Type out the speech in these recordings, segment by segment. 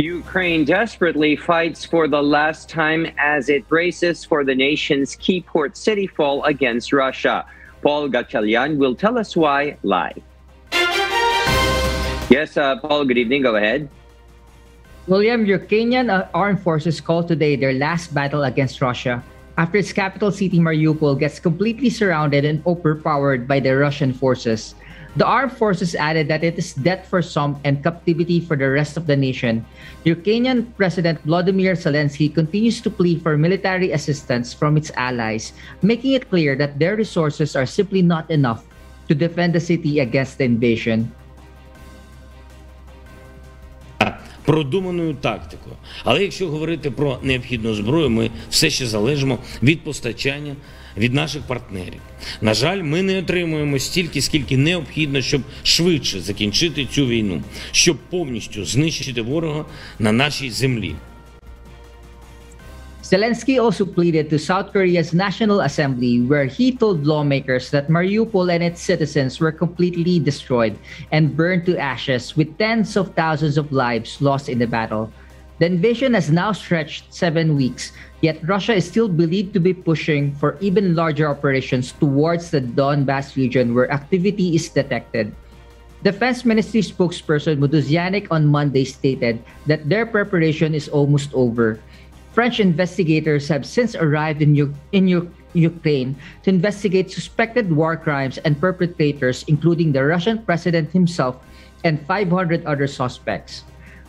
Ukraine desperately fights for the last time as it braces for the nation's key port city fall against Russia. Paul Gatchalian will tell us why live. Yes, uh, Paul, good evening. Go ahead. William, Ukrainian uh, armed forces called today their last battle against Russia after its capital city Mariupol gets completely surrounded and overpowered by the Russian forces. The armed forces added that it is death for some and captivity for the rest of the nation. Ukrainian President Volodymyr Zelensky continues to plead for military assistance from its allies, making it clear that their resources are simply not enough to defend the city against the invasion. продуманою тактикою. Але якщо говорити про необхідну зброю, ми все ще залежимо від постачання від наших партнерів. На жаль, ми не отримуємо стільки, скільки необхідно, щоб швидше закінчити цю війну, щоб повністю знищити ворога на нашій землі. Zelensky also pleaded to South Korea's National Assembly, where he told lawmakers that Mariupol and its citizens were completely destroyed and burned to ashes, with tens of thousands of lives lost in the battle. The invasion has now stretched seven weeks, yet Russia is still believed to be pushing for even larger operations towards the Donbass region where activity is detected. Defense Ministry spokesperson Motuzyanyk on Monday stated that their preparation is almost over French investigators have since arrived in, U- in U- Ukraine to investigate suspected war crimes and perpetrators, including the Russian president himself and 500 other suspects.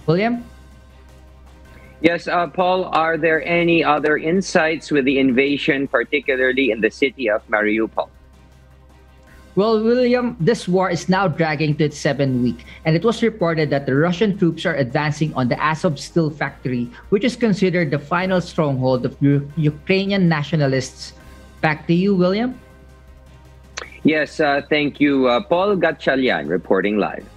William? Yes, uh, Paul, are there any other insights with the invasion, particularly in the city of Mariupol? Well, William, this war is now dragging to its seventh week, and it was reported that the Russian troops are advancing on the Azov steel factory, which is considered the final stronghold of U- Ukrainian nationalists. Back to you, William. Yes, uh, thank you, uh, Paul Gatchalian, reporting live.